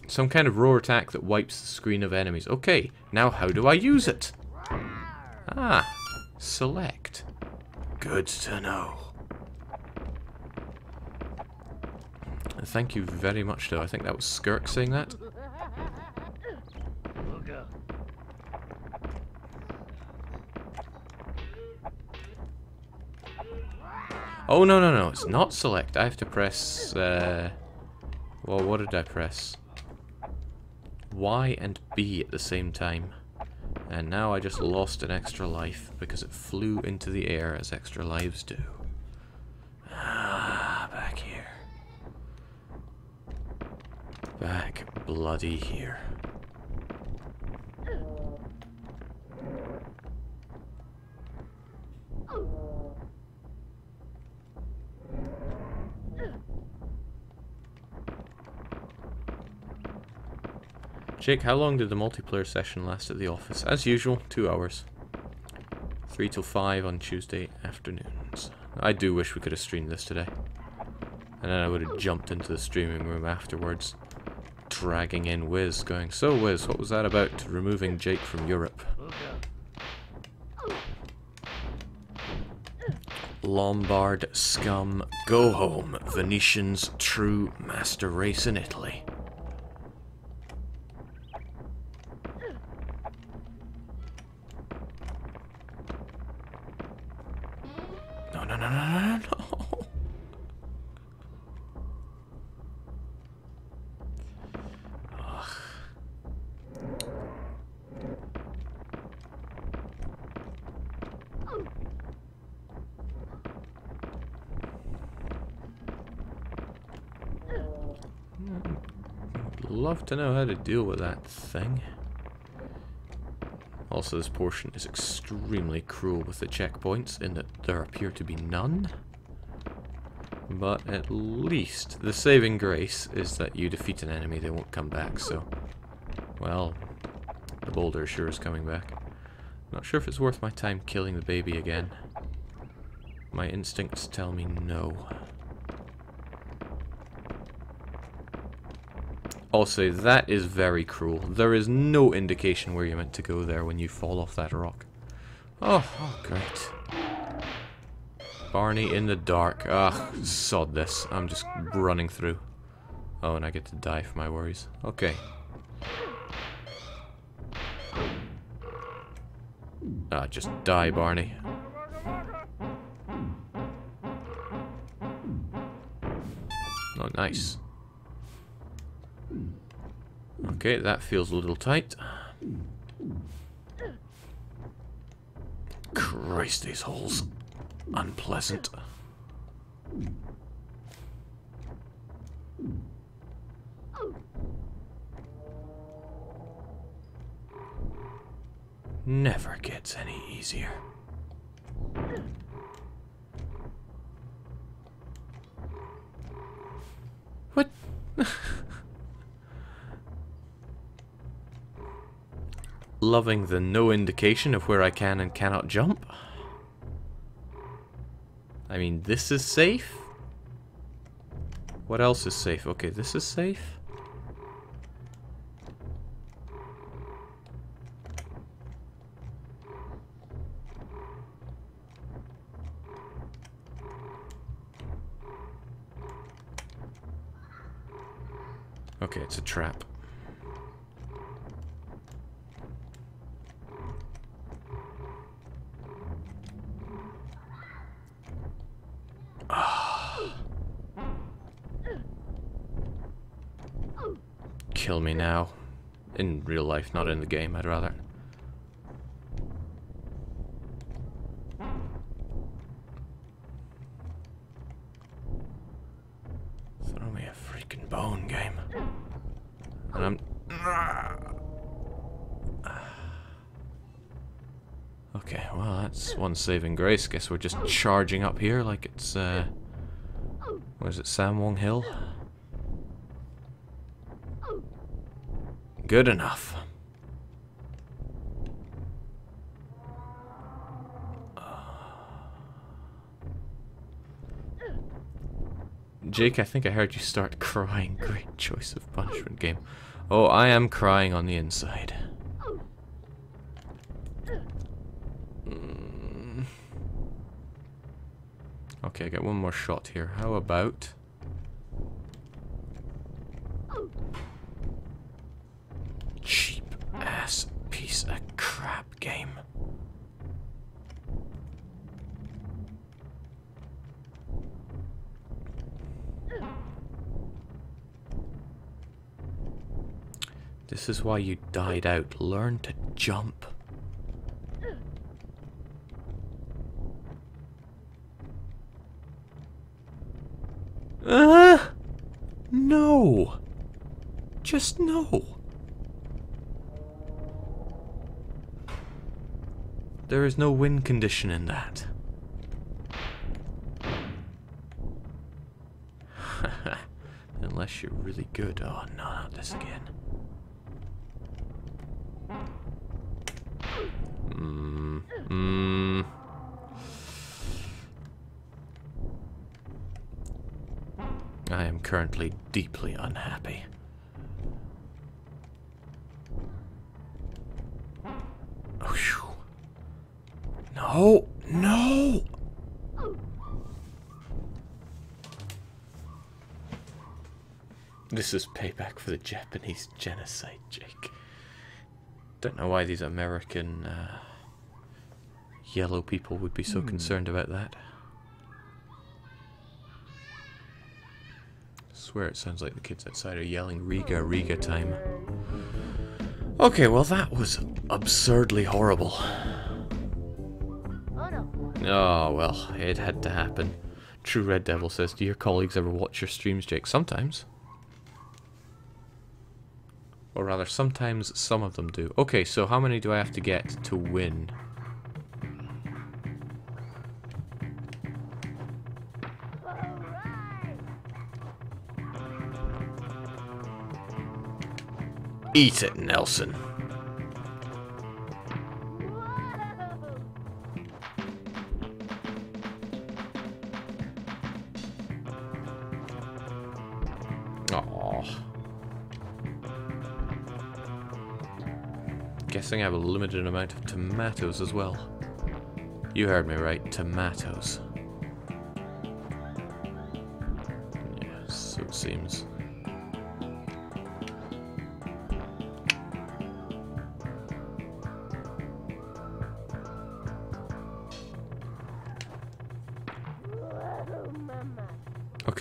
Some kind of roar attack that wipes the screen of enemies. Okay, now how do I use it? Ah, select. Good to know. Thank you very much, though. I think that was Skirk saying that. Oh, no, no, no. It's not select. I have to press... Uh, well, what did I press? Y and B at the same time. And now I just lost an extra life because it flew into the air as extra lives do. Ah, back here. Back bloody here. Jake, how long did the multiplayer session last at the office? As usual, two hours. Three till five on Tuesday afternoons. I do wish we could have streamed this today. And then I would have jumped into the streaming room afterwards, dragging in Wiz, going, So Wiz, what was that about removing Jake from Europe? Lombard scum, go home, Venetians, true master race in Italy. No, no, no, no, no, no. Ugh. Love to know how to deal with that thing. Also, this portion is extremely cruel with the checkpoints in that there appear to be none. But at least the saving grace is that you defeat an enemy, they won't come back, so... Well, the boulder sure is coming back. Not sure if it's worth my time killing the baby again. My instincts tell me no. Also, that is very cruel. There is no indication where you're meant to go there when you fall off that rock. Oh, oh great. Barney in the dark. Ugh, sod this. I'm just running through. Oh, and I get to die for my worries. Okay. Ah, just die, Barney. Oh, nice. Okay, that feels a little tight. Christ, these holes. Unpleasant. Never gets any easier. What? Loving the no indication of where I can and cannot jump. I mean, this is safe. What else is safe? Okay, this is safe. Okay, it's a trap. Kill me now. In real life, not in the game, I'd rather. Throw me a freaking bone game. And I'm... Okay, well, that's one saving grace. Guess we're just charging up here like it's, uh... What is it, San Juan Hill? Good enough. Jake, I think I heard you start crying. Great choice of punishment game. Oh, I am crying on the inside. Mm. Okay, I got one more shot here. How about... Cheap ass piece of crap game. This is why you died out. Learn to jump. Ah! No! Just no! There is no win condition in that. Unless you're really good. Oh, no, not this again. Mm, mm. I am currently deeply unhappy. Oh. No, no! This is payback for the Japanese genocide, Jake. Don't know why these American uh, yellow people would be so concerned about that. Swear it sounds like the kids outside are yelling Riga, Riga time. Okay, well that was absurdly horrible. Oh. Well, it had to happen. True Red Devil says, do your colleagues ever watch your streams, Jake? Sometimes. Or rather, sometimes some of them do. Okay, so how many do I have to get to win? Eat it, Nelson. Aww. Guessing I have a limited amount of tomatoes as well. You heard me right, tomatoes. Yeah, so it seems.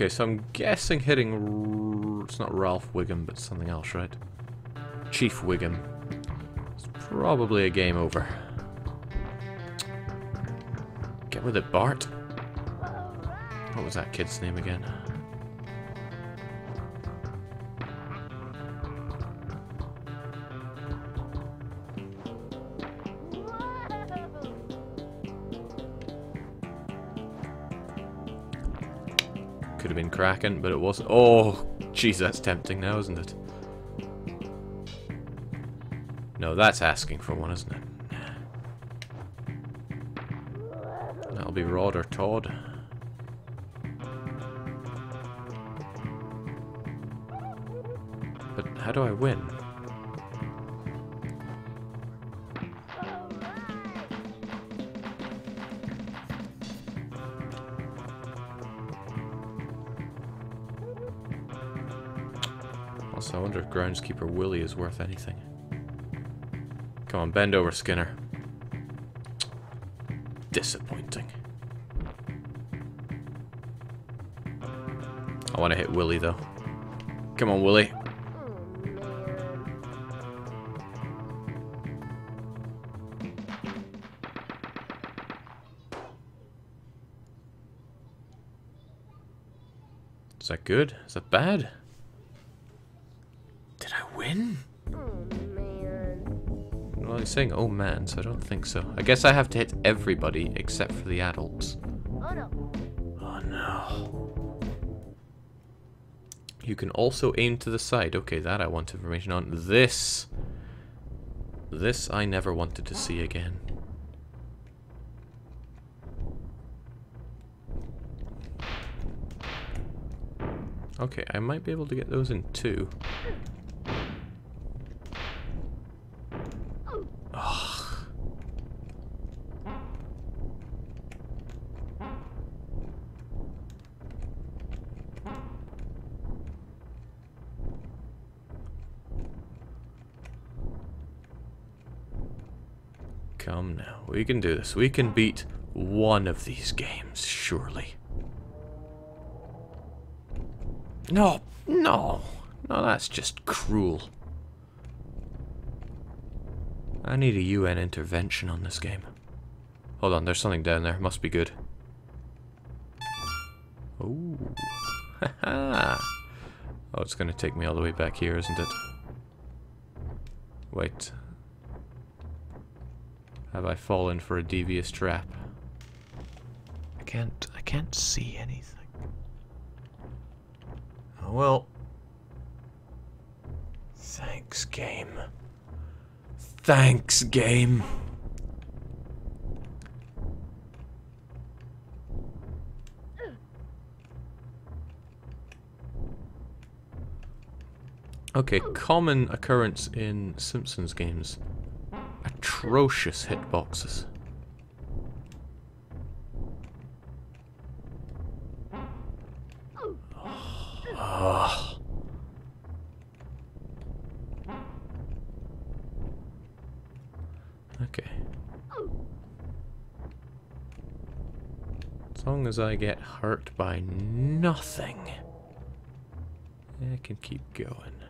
Okay, so I'm guessing hitting... R it's not Ralph Wiggum, but something else, right? Chief Wiggum. It's probably a game over. Get with it, Bart. What was that kid's name again? But it wasn't. Oh, jeez, that's tempting now, isn't it? No, that's asking for one, isn't it? Groundskeeper Willie is worth anything. Come on, bend over, Skinner. Disappointing. I want to hit Willie, though. Come on, Willie. Is that good? Is that bad? Saying, oh man, so I don't think so. I guess I have to hit everybody except for the adults. Oh, no. Oh no. You can also aim to the side. Okay, that I want information on. This. This I never wanted to see again. Okay, I might be able to get those in two. Ugh. Come now, we can do this. We can beat one of these games, surely. No, no, no, that's just cruel. I need a UN intervention on this game. Hold on, there's something down there. Must be good. Oh, Haha. oh, it's going to take me all the way back here, isn't it? Wait. Have I fallen for a devious trap? I can't I can't see anything. Oh well. Thanks, game. Thanks, game. Okay, common occurrence in Simpsons games. Atrocious hitboxes. Ugh. Okay. As long as I get hurt by nothing, I can keep going.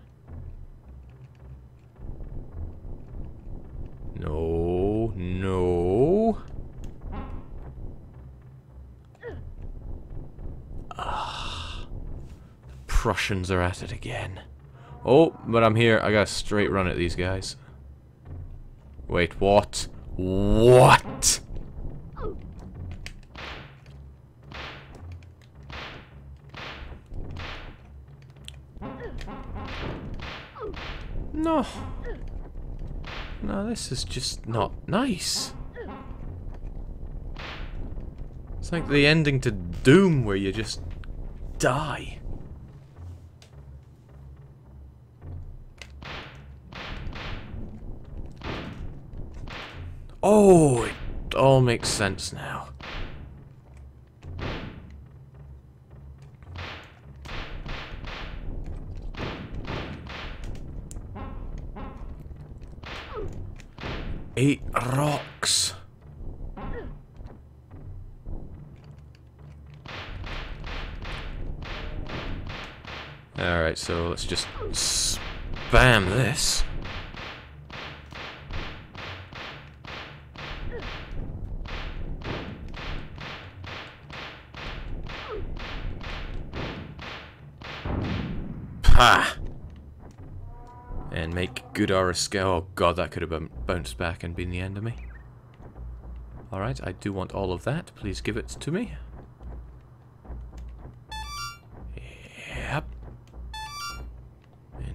No, no. Ah, the Prussians are at it again. Oh, but I'm here. I got a straight run at these guys. Wait, what? What? No. No, this is just not nice. It's like the ending to Doom where you just die. Oh, it all makes sense now. Eight rocks. Alright, so let's just spam this. good aura. Oh god, that could have bounced back and been the end of me. Alright, I do want all of that. Please give it to me. Yep.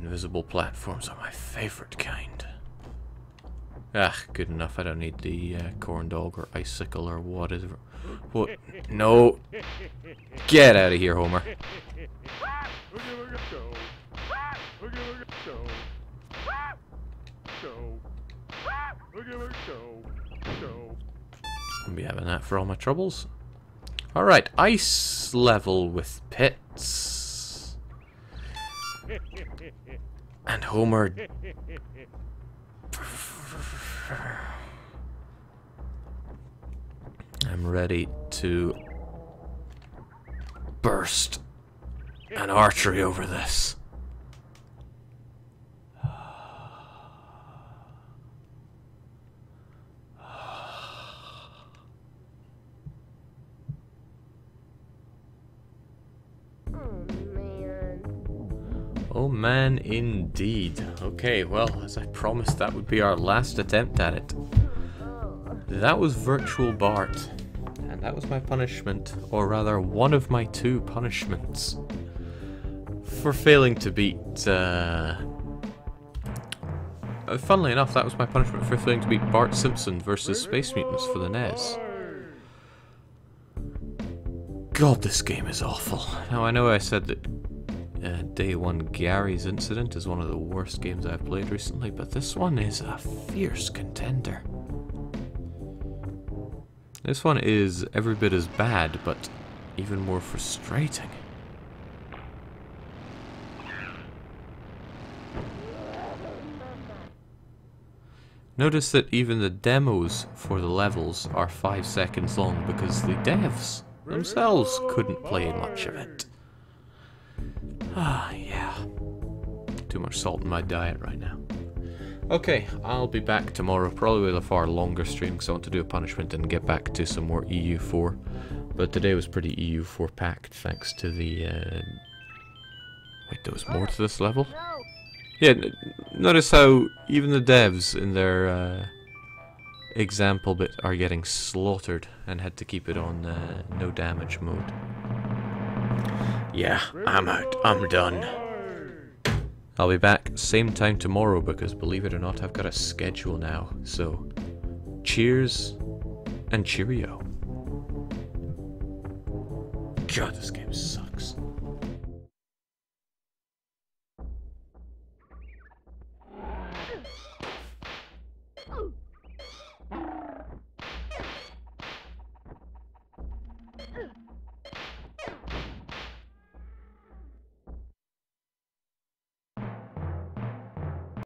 Invisible platforms are my favorite kind. Ah, good enough. I don't need the uh, corn dog or icicle or whatever. What? No! Get out of here, Homer. For all my troubles. Alright, ice level with pits. And Homer. I'm ready to burst an archery over this. Indeed. Okay, well, as I promised, that would be our last attempt at it. That was Virtual Bart. And that was my punishment, or rather, one of my two punishments. For failing to beat, uh... uh, Funnily enough, that was my punishment for failing to beat Bart Simpson versus Space Mutants for the NES. God, this game is awful. Now, I know I said that uh, Day One Garry's Incident is one of the worst games I've played recently, but this one is a fierce contender. This one is every bit as bad, but even more frustrating. Notice that even the demos for the levels are 5 seconds long because the devs themselves couldn't play much of it. Ah, yeah. Too much salt in my diet right now. Okay, I'll be back tomorrow, probably with a far longer stream because I want to do a punishment and get back to some more EU4. But today was pretty EU4 packed thanks to the... Uh... Wait, there was more to this level? Yeah, n- notice how even the devs in their uh, example bit are getting slaughtered and had to keep it on uh, no damage mode. Yeah, I'm out. I'm done. I'll be back same time tomorrow because believe it or not, I've got a schedule now. So, cheers and cheerio. God, this game sucks.